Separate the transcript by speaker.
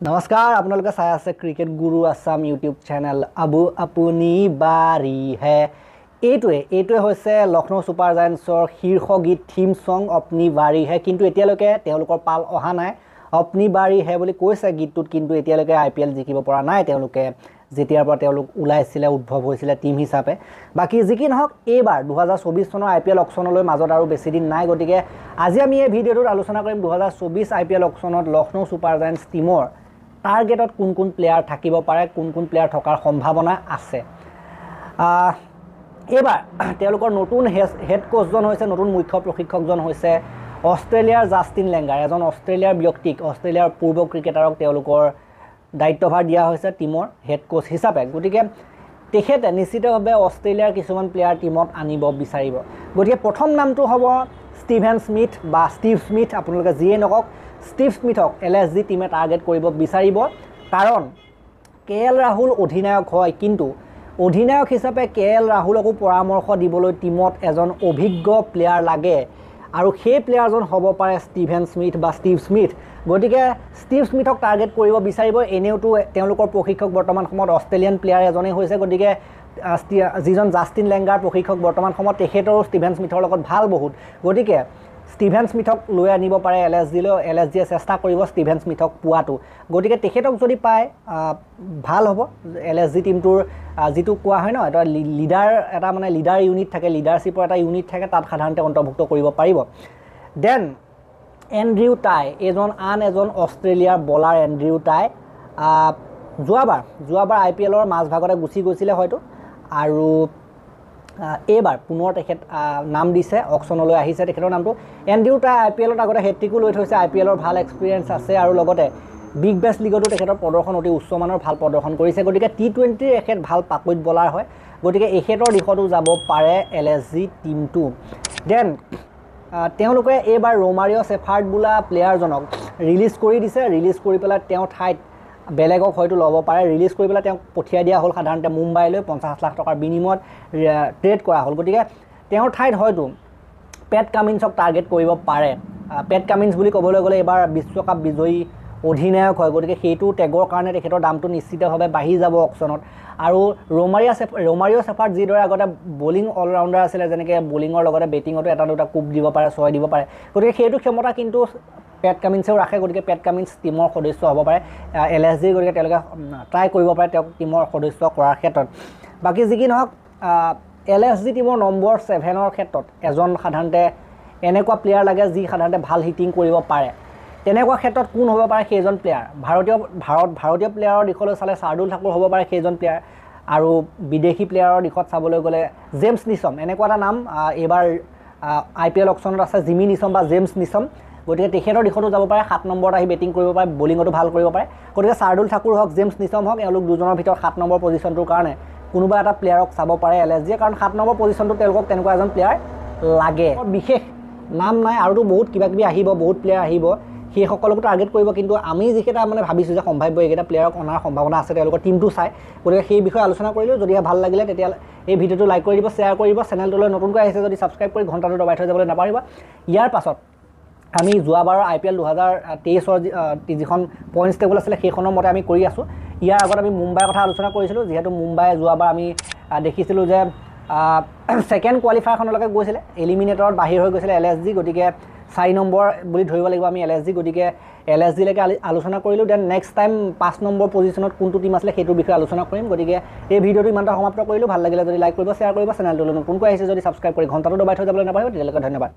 Speaker 1: নমস্কাৰ আপোনালোকে চাই আছে ক্ৰিকেট গুৰু আছাম ইউটিউব চেনেল আবু আপুনি বাৰী হে এইটোৱে এইটোৱে হৈছে লক্ষ্ণৌ ছুপাৰ জায়েণ্টছৰ শীৰ্ষ গীত থিম ছং অপনি বাৰী হে কিন্তু এতিয়ালৈকে তেওঁলোকৰ পাল অহা নাই। অপনি বাৰী হে বুলি কৈছে গীতটোত কিন্তু এতিয়ালৈকে আই পি এল জিকিব পৰা নাই। তেওঁলোকে যেতিয়াৰ পৰা তেওঁলোক ওলাইছিলে উদ্ভৱ হৈছিলে টীম হিচাপে। বাকী যি কি নহওক এইবাৰ দুহেজাৰ চৌবিছ চনৰ আই পি এল অকশ্যনলৈ মাজত আৰু বেছি দিন নাই। গতিকে আজি আমি এই ভিডিঅ'টোত আলোচনা কৰিম দুহেজাৰ চৌবিছ আই পি এল অকশ্যনত লক্ষ্ণৌ ছুপাৰ জায়েণ্টছ টীমৰ টাৰ্গেটত কোন কোন প্লেয়াৰ থাকিব পাৰে কোন কোন প্লেয়াৰ থকাৰ সম্ভাৱনা আছে। এইবাৰ তেওঁলোকৰ নতুন হেড কোচজন হৈছে নতুন মুখ্য প্ৰশিক্ষকজন হৈছে অষ্ট্ৰেলিয়াৰ জাষ্টিন লেংগাৰ এজন অষ্ট্ৰেলিয়াৰ ব্যক্তিক অষ্ট্ৰেলিয়াৰ পূৰ্ব ক্ৰিকেটাৰক তেওঁলোকৰ দায়িত্বভাৰ দিয়া হৈছে টীমৰ হেড কোচ হিচাপে। গতিকে তেখেতে নিশ্চিতভাৱে অষ্ট্ৰেলিয়াৰ কিছুমান প্লেয়াৰ টীমত আনিব বিচাৰিব। গতিকে প্ৰথম নামটো হ'ব ষ্টিভেন স্মিথ বা ষ্টিভ স্মিথ আপোনালোকে যিয়ে নকওক ষ্টিভ স্মিথক এল এছ জি টীমে টাৰ্গেট কৰিব বিচাৰিব। কাৰণ কে এল ৰাহুল অধিনায়ক হয় কিন্তু অধিনায়ক হিচাপে কে এল ৰাহুলকো পৰামৰ্শ দিবলৈ টীমত এজন অভিজ্ঞ প্লেয়াৰ লাগে। আৰু সেই প্লেয়াৰজন হ'ব পাৰে ষ্টিভেন স্মিথ বা ষ্টিভ স্মিথ গতিকে ষ্টিভ স্মিথক টাৰ্গেট কৰিব বিচাৰিব এনেওতো তেওঁলোকৰ প্ৰশিক্ষক বৰ্তমান সময়ত অষ্ট্ৰেলিয়ান প্লেয়াৰ এজনেই হৈছে। গতিকে যিজন জাষ্টিন লেংগাৰ প্ৰশিক্ষক বৰ্তমান সময়ত তেখেতৰো ষ্টিভেন স্মিথৰ লগত ভাল বহুত। গতিকে ষ্টিভেন স্মিথক লৈ আনিব পাৰে এল এছ জিলৈ এল এছ জিয়ে চেষ্টা কৰিব ষ্টিভেন স্মিথক পোৱাটো। গতিকে তেখেতক যদি পায় ভাল হ'ব। এল এছ জি টীমটোৰ যিটো কোৱা হয় ন এটা লিডাৰ এটা মানে লিডাৰ ইউনিট থাকে লিডাৰশ্বিপৰ এটা ইউনিট থাকে তাত সাধাৰণতে অন্তৰ্ভুক্ত কৰিব পাৰিব। দেন এণ্ড্ৰিউ টাই এজন আন এজন অষ্ট্ৰেলিয়াৰ বলাৰ এণ্ড্ৰিউ টাই যোৱাবাৰ যোৱাবাৰ আই পি এলৰ মাজভাগতে গুচি গৈছিলে হয়তো। আৰু এইবাৰ পুনৰ তেখেত নাম দিছে অকশ্যনলৈ আহিছে তেখেতৰ নামটো। এণ্ড্ৰিউ টাই আই পি এলত আগতে হেট্ৰিকো লৈ থৈছে আই পি এলৰ ভাল এক্সপিৰিয়েঞ্চ আছে আৰু লগতে বিগ বেছ লিগতো তেখেতৰ প্ৰদৰ্শন অতি উচ্চমানৰ ভাল প্ৰদৰ্শন কৰিছে। গতিকে টি টুৱেণ্টিৰ এখেত ভাল পাকৈত বলাৰ হয়। গতিকে এখেতৰ দিশতো যাব পাৰে এল এছ জি টীমটো দেন তেওঁলোকে এইবাৰ ৰোমাৰিঅ' চেফাৰ্ড বোলা প্লেয়াৰজনক ৰিলিজ কৰি দিছে। ৰিলিজ কৰি পেলাই তেওঁৰ ঠাইত বেলেগক হয়তো ল'ব পাৰে। ৰিলিজ কৰি পেলাই তেওঁক পঠিয়াই দিয়া হ'ল সাধাৰণতে মুম্বাইলৈ পঞ্চাছ লাখ টকাৰ বিনিময়ত ট্ৰেড কৰা হ'ল। গতিকে তেওঁৰ ঠাইত হয়তো পেট কামিন্সক টাৰ্গেট কৰিব পাৰে। পেট কামিন্স বুলি ক'বলৈ গ'লে এইবাৰ বিশ্বকাপ বিজয়ী অধিনায়ক হয় গতিকে সেইটো টেগৰ কাৰণে তেখেতৰ দামটো নিশ্চিতভাৱে বাঢ়ি যাব অকশ্যনত আৰু ৰোমাৰিয়া চেফ ৰোমাৰিঅ' চেফাৰ্ট যিদৰে আগতে বলিং অলৰাউণ্ডাৰ আছিলে যেনেকৈ বলিঙৰ লগতে বেটিঙতো এটা দুটা কোপ দিব পাৰে ছয় দিব পাৰে। গতিকে সেইটো ক্ষমতা কিন্তু পেট কামিন্সেও ৰাখে গতিকে পেট কামিন্স টীমৰ সদস্য হ'ব পাৰে। এল এছ জি গতিকে তেওঁলোকে ট্ৰাই কৰিব পাৰে তেওঁক টীমৰ সদস্য কৰাৰ ক্ষেত্ৰত। বাকী যি কি নহওক এল এছ জি টীমৰ নম্বৰ ছেভেনৰ ক্ষেত্ৰত এজন সাধাৰণতে এনেকুৱা প্লেয়াৰ লাগে যি সাধাৰণতে ভাল হিটিং কৰিব পাৰে। তেনেকুৱা ক্ষেত্ৰত কোন হ'ব পাৰে সেইজন প্লেয়াৰ ভাৰতীয় ভাৰত ভাৰতীয় প্লেয়াৰৰ দিশলৈ চালে চাৰ্দুল ঠাকুৰ হ'ব পাৰে সেইজন প্লেয়াৰ আৰু বিদেশী প্লেয়াৰৰ দিশত চাবলৈ গ'লে জেমছ নিছম। এনেকুৱা এটা নাম এইবাৰ আই পি এল অকশ্যনত আছে জিমি নিছম বা জেমছ নিছম। গতিকে তেখেতৰ দিশতো যাব পাৰে সাত নম্বৰত আহি বেটিং কৰিব পাৰে বলিঙতো ভাল কৰিব পাৰে। গতিকে চাৰ্দুল ঠাকুৰ হওক জেমছ নিছম হওক এওঁলোক দুজনৰ ভিতৰত সাত নম্বৰ পজিশ্যনটোৰ কাৰণে কোনোবা এটা প্লেয়াৰক চাব পাৰে এল এছ জিয়ে কাৰণ সাত নম্বৰ পজিশ্যনটো তেওঁলোকক তেনেকুৱা এজন প্লেয়াৰ লাগে। বিশেষ নাম নাই আৰুতো বহুত কিবা কিবি আহিব বহুত প্লেয়াৰ আহিব। সেইসকলকো টাৰ্গেট কৰিব কিন্তু আমি যিকেইটা মানে ভাবিছোঁ যে সম্ভাৱ্য এইকেইটা প্লেয়াৰক অনাৰ সম্ভাৱনা আছে তেওঁলোকৰ টীমটো চাই। গতিকে সেই বিষয়ে আলোচনা কৰিলোঁ। যদিহে ভাল লাগিলে তেতিয়া এই ভিডিঅ'টো লাইক কৰি দিব শ্বেয়াৰ কৰিব চেনেলটোলৈ নতুনকৈ আহিছে যদি ছাবস্ক্ৰাইব কৰি ঘণ্টাটো দবাই থৈ যাবলৈ নাপাৰিব ইয়াৰ পাছত আমি যোৱাবাৰৰ আই পি এল দুহেজাৰ তেইছৰ যি- যিখন পইণ্টছ টেবুল আছিলে সেইখনৰ মতে আমি কৰি আছোঁ। ইয়াৰ আগত আমি মুম্বাইৰ কথা আলোচনা কৰিছিলোঁ। যিহেতু মুম্বাই যোৱাবাৰ আমি দেখিছিলোঁ যে ছেকেণ্ড কোৱালিফায়াৰখনলৈকে গৈছিলে। এলিমিনেটৰত বাহিৰ হৈ গৈছিলে এল এছ জি গতিকে চাৰি নম্বৰ বুলি ধৰিব লাগিব আমি এল এছ জি গতিকে এল এছ জিলৈকে আলি- আলোচনা কৰিলোঁ দেন নেক্সট টাইম পাঁচ নম্বৰ পজিশ্যনত কোনটো টীম আছিলে সেইটোৰ বিষয়ে আলোচনা কৰিম গতিকে এই ভিডিঅ'টো ইমানটা সমাপ্ত কৰিলোঁ ভাল লাগিলে যদি লাইক কৰিব শ্বেয়াৰ কৰিব চেনেলটোলৈ নতুনকৈ আহিছে যদি ছাবস্ক্ৰাইব কৰি ঘণ্টাটো দবাই থৈ যাবলৈ নাপাৰিব তেতিয়ালৈকে ধন্যবাদ।